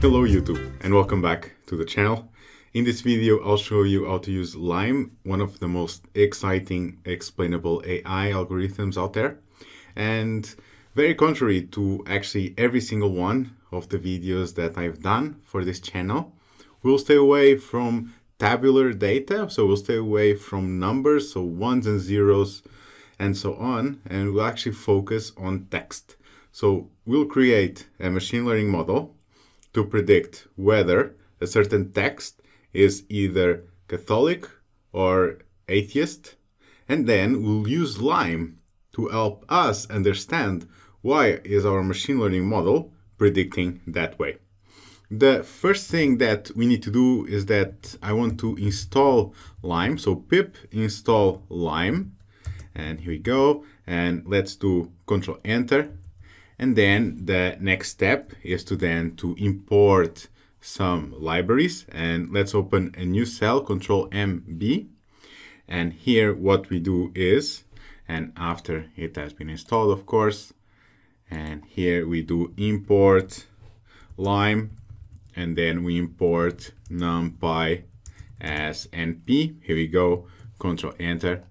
Hello YouTube and welcome back to the channel. In this video I'll show you how to use Lime, one of the most exciting explainable AI algorithms out there. And very contrary to actually every single one of the videos that I've done for this channel, we'll stay away from tabular data, so we'll stay away from numbers, so ones and zeros and so on, and we'll actually focus on text. So we'll create a machine learning model to predict whether a certain text is either Catholic or atheist, and then we'll use Lime to help us understand why is our machine learning model predicting that way. The first thing that we need to do is that I want to install Lime. So pip install Lime, and here we go. And let's do Control Enter and then the next step is to then to import some libraries and let's open a new cell, control MB. And here what we do is, and after it has been installed, of course, and here we do import lime, and then we import numpy as np. Here we go, control enter.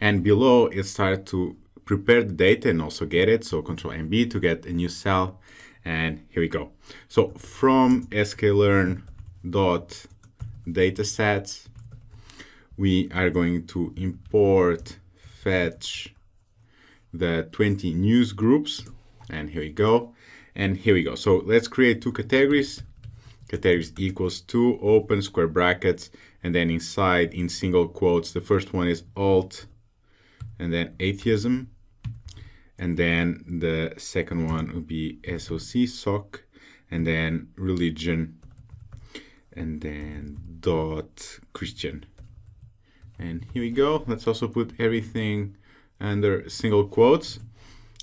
And below it starts to prepare the data and also get it. So control MB to get a new cell. And here we go. So from sklearn dot datasets, we are going to import fetch the 20 news groups. And here we go. And here we go. So let's create two categories. Categories equals two open square brackets. And then inside in single quotes, the first one is alt and then atheism and then the second one would be SOC SOC and then religion and then dot Christian. And here we go. Let's also put everything under single quotes.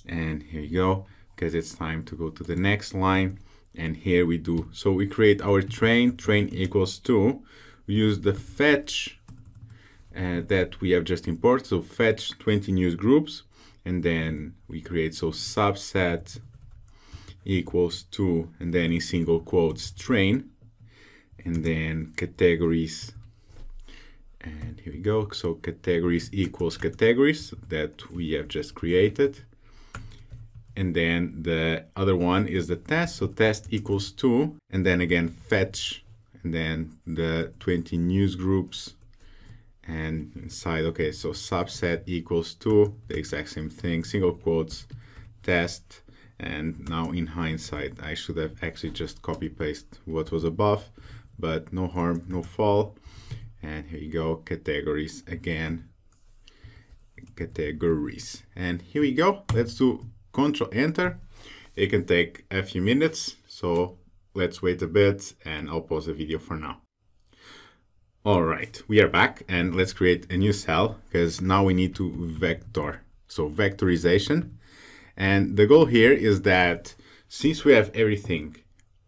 And here we go because it's time to go to the next line. And here we do. So we create our train train equals to we use the fetch uh, that we have just imported. So fetch 20 news groups and then we create so subset equals to and then in single quotes train and then categories and here we go. So categories equals categories that we have just created. And then the other one is the test. So test equals to and then again fetch and then the 20 news groups and inside okay so subset equals to the exact same thing single quotes test and now in hindsight I should have actually just copy paste what was above but no harm no fall and here you go categories again. Categories. And here we go let's do control enter. It can take a few minutes so let's wait a bit and I'll pause the video for now all right, we are back and let's create a new cell because now we need to vector. So vectorization. And the goal here is that since we have everything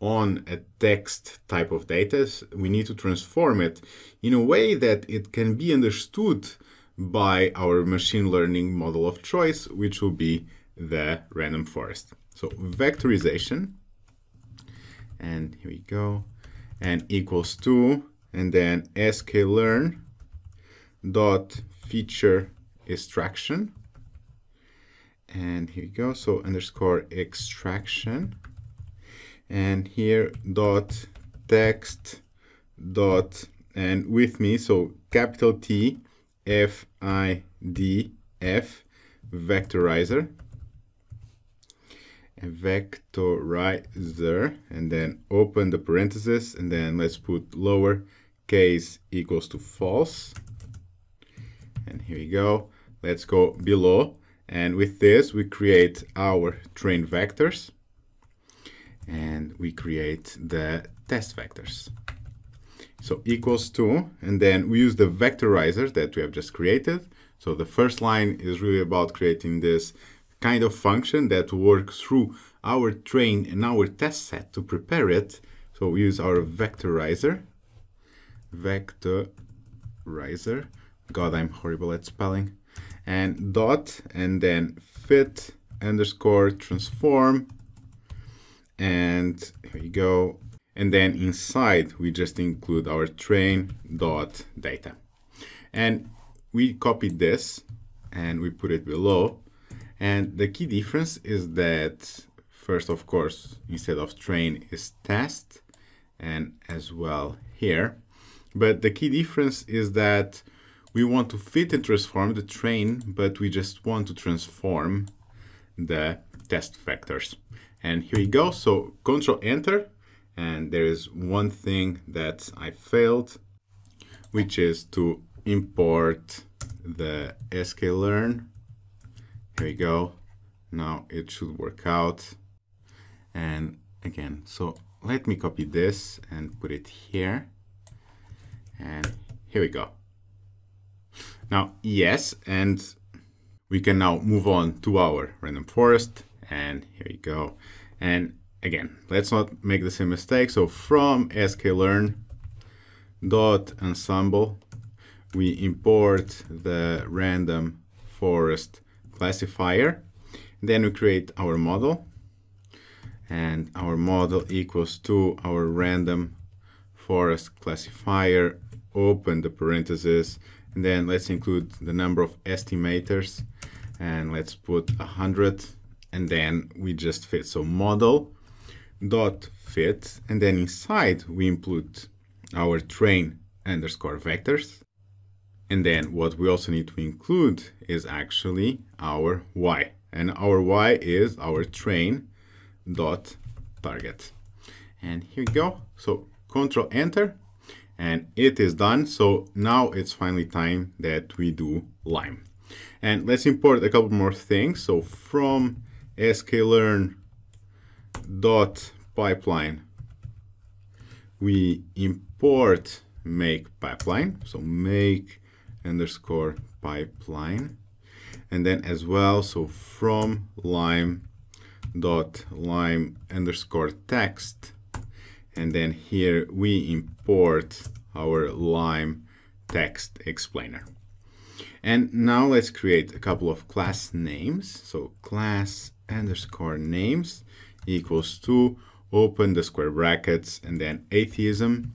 on a text type of data, we need to transform it in a way that it can be understood by our machine learning model of choice, which will be the random forest. So vectorization, and here we go, and equals to and then sklearn dot feature extraction. And here you go. So underscore extraction. And here dot text dot and with me so capital T F I D F vectorizer. Vectorizer. And then open the parenthesis and then let's put lower case equals to false. And here we go. Let's go below. And with this, we create our train vectors. And we create the test vectors. So equals to, and then we use the vectorizer that we have just created. So the first line is really about creating this kind of function that works through our train and our test set to prepare it. So we use our vectorizer vectorizer. God, I'm horrible at spelling. And dot, and then fit underscore transform. and here you go. And then inside, we just include our train dot data. And we copied this and we put it below. And the key difference is that first, of course, instead of train is test and as well here. But the key difference is that we want to fit and transform the train, but we just want to transform the test vectors. And here we go. So control enter. And there is one thing that I failed, which is to import the sklearn. Here we go. Now it should work out. And again, so let me copy this and put it here. And here we go. Now, yes, and we can now move on to our random forest. And here you go. And again, let's not make the same mistake. So from sklearn dot ensemble, we import the random forest classifier. Then we create our model and our model equals to our random forest classifier, open the parentheses, and then let's include the number of estimators and let's put a hundred and then we just fit. So model dot fit and then inside we include our train underscore vectors. And then what we also need to include is actually our y and our y is our train dot target. And here we go. So control enter and it is done. So now it's finally time that we do Lime. And let's import a couple more things. So from sklearn dot pipeline, we import make pipeline. So make underscore pipeline. And then as well, so from lime dot lime underscore text and then here we import our Lime text explainer. And now let's create a couple of class names. So class underscore names equals to open the square brackets and then atheism.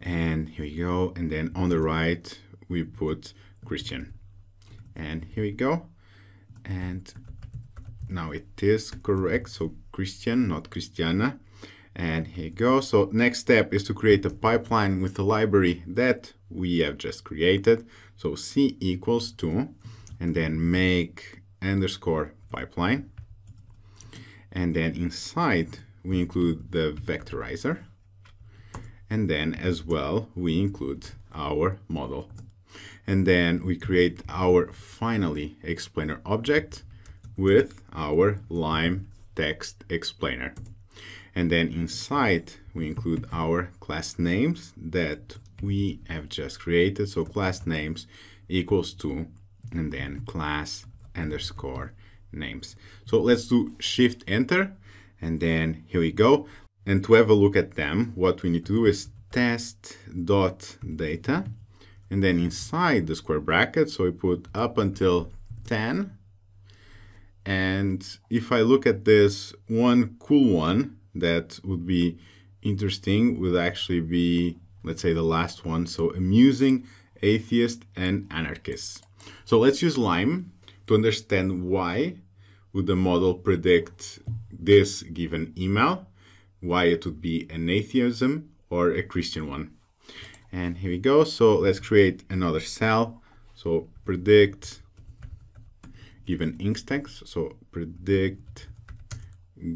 And here we go. And then on the right, we put Christian. And here we go. And now it is correct. So Christian, not Christiana. And here you go. So next step is to create a pipeline with the library that we have just created. So C equals to, and then make underscore pipeline. And then inside we include the vectorizer. And then as well, we include our model. And then we create our finally explainer object with our Lime text explainer. And then inside, we include our class names that we have just created. So class names equals to, and then class underscore names. So let's do shift enter, and then here we go. And to have a look at them, what we need to do is test dot data, and then inside the square bracket, so we put up until 10. And if I look at this one cool one, that would be interesting would actually be, let's say, the last one. So amusing, atheist, and anarchist. So let's use Lime to understand why would the model predict this given email, why it would be an atheism or a Christian one. And here we go. So let's create another cell. So predict given instance. So predict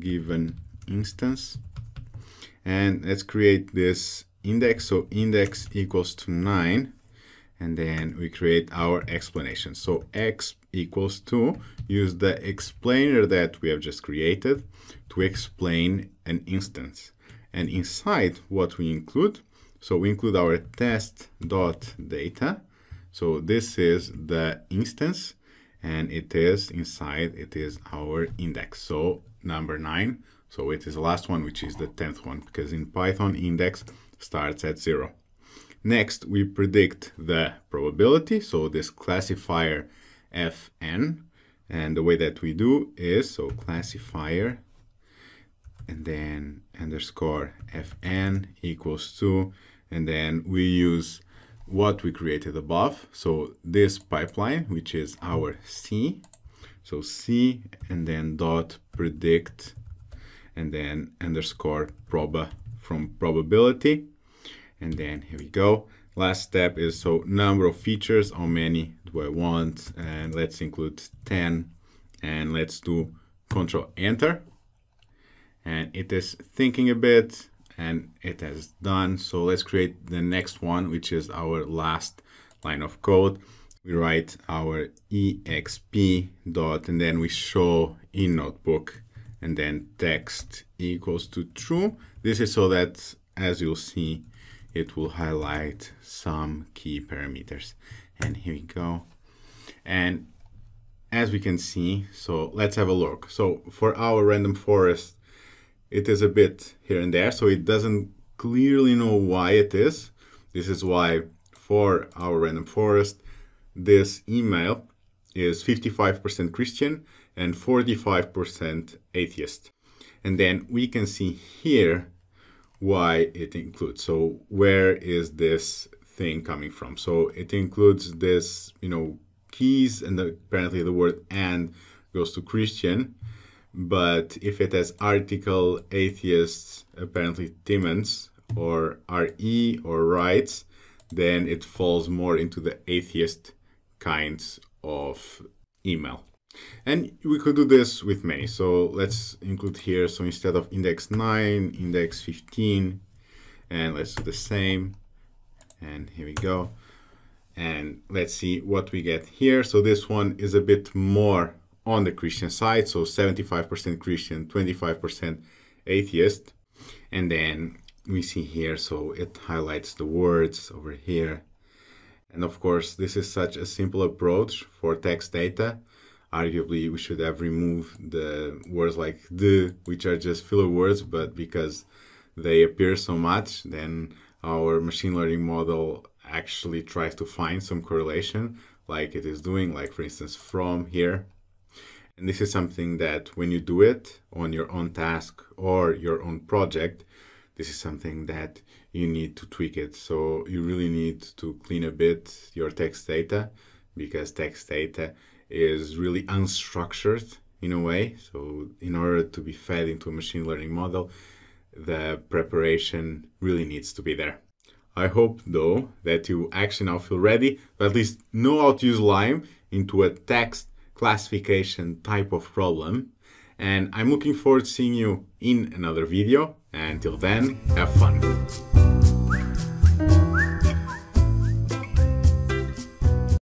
given instance. And let's create this index. So index equals to 9. And then we create our explanation. So x equals to, use the explainer that we have just created to explain an instance. And inside what we include, so we include our test dot data. So this is the instance and it is inside, it is our index. So number nine so it is the last one, which is the 10th one, because in Python index starts at zero. Next, we predict the probability. So this classifier fn, and the way that we do is, so classifier and then underscore fn equals 2 and then we use what we created above so this pipeline which is our c so c and then dot predict and then underscore proba from probability. And then here we go. Last step is so number of features how many do i want? And let's include 10 and let's do control enter. And it is thinking a bit and it has done. So let's create the next one which is our last line of code. We write our exp dot and then we show in notebook and then text equals to true. This is so that as you'll see it will highlight some key parameters. And here we go. And as we can see so let's have a look. So for our random forest it is a bit here and there, so it doesn't clearly know why it is. This is why for our random forest, this email is 55% Christian and 45% atheist. And then we can see here why it includes. So where is this thing coming from? So it includes this, you know, keys and the, apparently the word and goes to Christian but if it has article atheists, apparently demons, or RE or rights, then it falls more into the atheist kinds of email. And we could do this with many. So let's include here. So instead of index 9, index 15, and let's do the same. And here we go. And let's see what we get here. So this one is a bit more on the Christian side, so 75% Christian, 25% atheist. And then we see here, so it highlights the words over here. And of course, this is such a simple approach for text data. Arguably, we should have removed the words like the, which are just filler words, but because they appear so much, then our machine learning model actually tries to find some correlation like it is doing, like for instance, from here and this is something that when you do it on your own task or your own project, this is something that you need to tweak it. So you really need to clean a bit your text data because text data is really unstructured in a way. So in order to be fed into a machine learning model, the preparation really needs to be there. I hope though that you actually now feel ready to at least know how to use Lime into a text classification type of problem. And I'm looking forward to seeing you in another video. Until then, have fun.